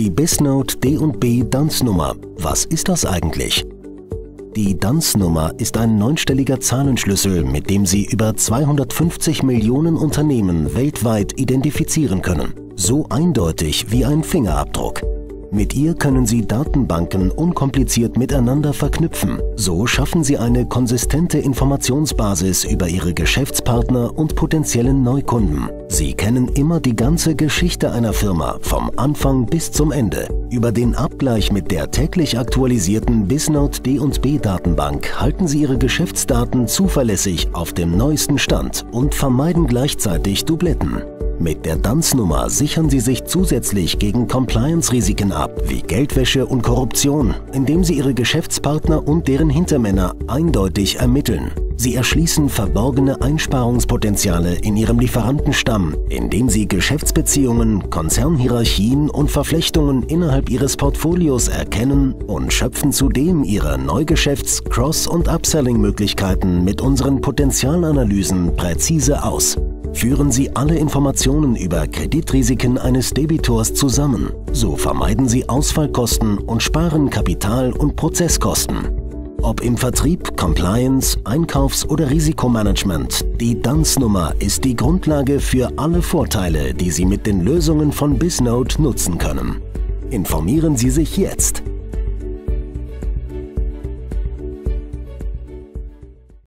Die Bisnode D&B DUNS-Nummer. Was ist das eigentlich? Die DUNS-Nummer ist ein neunstelliger Zahlenschlüssel, mit dem Sie über 250 Millionen Unternehmen weltweit identifizieren können. So eindeutig wie ein Fingerabdruck. Mit ihr können Sie Datenbanken unkompliziert miteinander verknüpfen. So schaffen Sie eine konsistente Informationsbasis über Ihre Geschäftspartner und potenziellen Neukunden. Sie kennen immer die ganze Geschichte einer Firma, vom Anfang bis zum Ende. Über den Abgleich mit der täglich aktualisierten Bisnode D&B Datenbank halten Sie Ihre Geschäftsdaten zuverlässig auf dem neuesten Stand und vermeiden gleichzeitig Dubletten. Mit der DUNS-Nummer sichern Sie sich zusätzlich gegen Compliance-Risiken ab, wie Geldwäsche und Korruption, indem Sie Ihre Geschäftspartner und deren Hintermänner eindeutig ermitteln. Sie erschließen verborgene Einsparungspotenziale in Ihrem Lieferantenstamm, indem Sie Geschäftsbeziehungen, Konzernhierarchien und Verflechtungen innerhalb Ihres Portfolios erkennen und schöpfen zudem Ihre Neugeschäfts-, Cross- und Upselling-Möglichkeiten mit unseren Potenzialanalysen präzise aus. Führen Sie alle Informationen über Kreditrisiken eines Debitors zusammen. So vermeiden Sie Ausfallkosten und sparen Kapital- und Prozesskosten. Ob im Vertrieb, Compliance, Einkaufs- oder Risikomanagement, die DUNS-Nummer ist die Grundlage für alle Vorteile, die Sie mit den Lösungen von Bisnode nutzen können. Informieren Sie sich jetzt